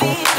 be.